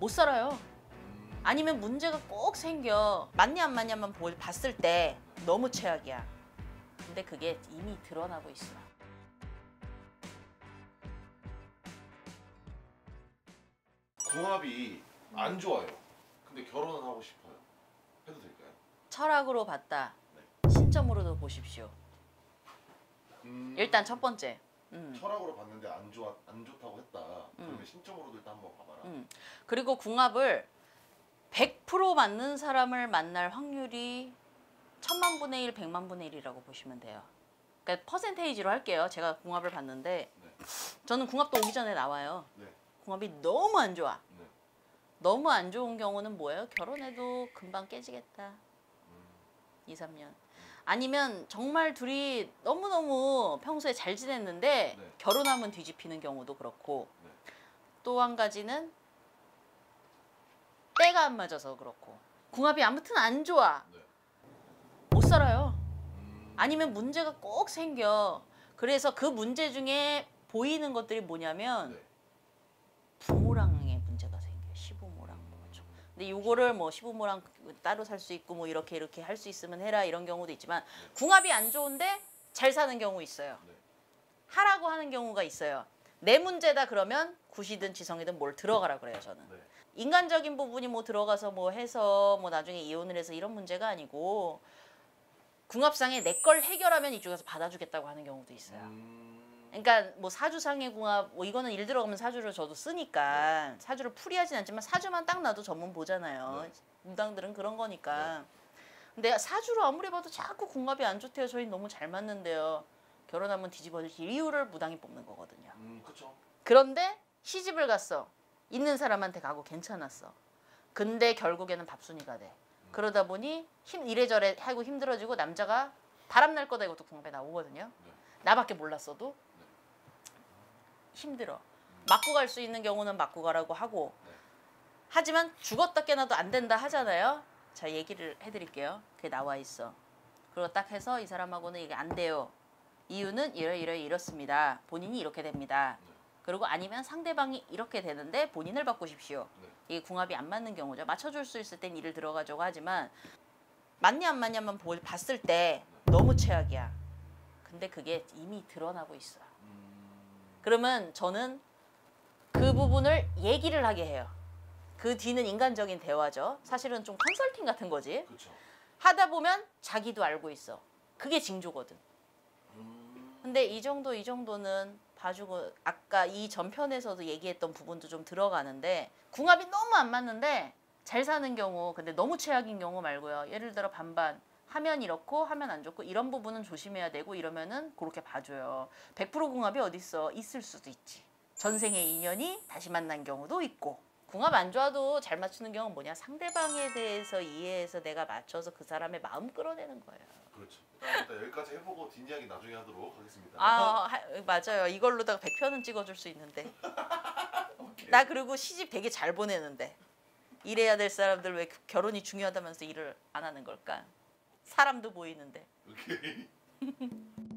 못 살아요. 아니면 문제가 꼭 생겨. 맞냐 안 맞냐만 볼- 봤을 때 너무 최악이야. 근데 그게 이미 드러나고 있어. 궁합이 안 좋아요. 근데 결혼은 하고 싶어요. 해도 될까요? 철학으로 봤다. 신점으로도 보십시오. 음, 일단 첫 번째. 음. 철학으로 봤는데 안 좋아 안 좋다고 했다. 그러면 신점으로도 일단 한번 봐봐라. 음. 그리고 궁합을 100% 맞는 사람을 만날 확률이 천만 분의 1, 백만 분의 1이라고 보시면 돼요. 그러니까 퍼센테이지로 할게요. 제가 궁합을 봤는데 네. 저는 궁합도 오기 전에 나와요. 네. 궁합이 너무 안 좋아. 네. 너무 안 좋은 경우는 뭐예요? 결혼해도 금방 깨지겠다. 음, 2, 3년. 아니면 정말 둘이 너무너무 평소에 잘 지냈는데 네. 결혼하면 뒤집히는 경우도 그렇고 네. 또한 가지는 때가 안 맞아서 그렇고 궁합이 아무튼 안 좋아. 네. 못 살아요. 음, 아니면 문제가 꼭 생겨. 그래서 그 문제 중에 보이는 것들이 뭐냐면 네. 부모랑의 문제가 생겨. 시부모랑 뭐죠. 근데 이거를 뭐 시부모랑 따로 살 수 있고 뭐 이렇게 이렇게 할 수 있으면 해라 이런 경우도 있지만 궁합이 안 좋은데 잘 사는 경우 있어요. 네. 하라고 하는 경우가 있어요. 내 문제다 그러면 구시든 지성이든 뭘 들어가라 그래요 저는. 네. 인간적인 부분이 뭐 들어가서 뭐 해서 뭐 나중에 이혼을 해서 이런 문제가 아니고 궁합상에 내 걸 해결하면 이쪽에서 받아주겠다고 하는 경우도 있어요. 음, 그러니까 뭐 사주상의 궁합 뭐 이거는 일 들어가면 사주를 저도 쓰니까 사주를 풀이하진 않지만 사주만 딱 놔도 전문 보잖아요. 네. 무당들은 그런 거니까. 근데 사주로 아무리 봐도 자꾸 궁합이 안 좋대요. 저희 너무 잘 맞는데요. 결혼하면 뒤집어질 이유를 무당이 뽑는 거거든요. 음, 그쵸. 그런데 시집을 갔어. 있는 사람한테 가고 괜찮았어. 근데 결국에는 밥순이가 돼. 그러다 보니 힘 이래저래 하고 힘들어지고 남자가 바람 날 거다 이것도 궁합에 나오거든요. 네. 나밖에 몰랐어도 힘들어. 맞고 갈 수 있는 경우는 맞고 가라고 하고 네. 하지만 죽었다 깨나도 안 된다 하잖아요. 자 얘기를 해드릴게요. 그게 나와 있어. 그리고 딱 해서 이 사람하고는 이게 안 돼요. 이유는 이러 이러 이렇습니다. 본인이 이렇게 됩니다. 네. 그리고 아니면 상대방이 이렇게 되는데 본인을 바꾸십시오. 네. 이게 궁합이 안 맞는 경우죠. 맞춰줄 수 있을 땐 일을 들어가자고 하지만 맞냐 안 맞냐만 볼- 봤을 때 너무 최악이야. 근데 그게 이미 드러나고 있어. 음, 그러면 저는 그 부분을 얘기를 하게 해요. 그 뒤는 인간적인 대화죠. 사실은 좀 컨설팅 같은 거지. 그쵸. 하다 보면 자기도 알고 있어. 그게 징조거든. 음, 근데 이 정도 이 정도는 봐주고 아까 이 전편에서도 얘기했던 부분도 좀 들어가는데 궁합이 너무 안 맞는데 잘 사는 경우 근데 너무 최악인 경우 말고요. 예를 들어 반반 하면 이렇고 하면 안 좋고 이런 부분은 조심해야 되고 이러면은 그렇게 봐줘요. 100% 궁합이 어디 있어? 있을 수도 있지. 전생의 인연이 다시 만난 경우도 있고 궁합 안 좋아도 잘 맞추는 경우는 뭐냐 상대방에 대해서 이해해서 내가 맞춰서 그 사람의 마음 끌어내는 거예요. 그렇죠. 일단, 일단 여기까지 해보고 뒷이야기 나중에 하도록 하겠습니다. 아 하- 맞아요. 이걸로다가 100편은 찍어줄 수 있는데. 나 그리고 시집 되게 잘 보내는데 일해야 될 사람들 왜 결혼이 중요하다면서 일을 안 하는 걸까? 사람도 보이는데. 오케이.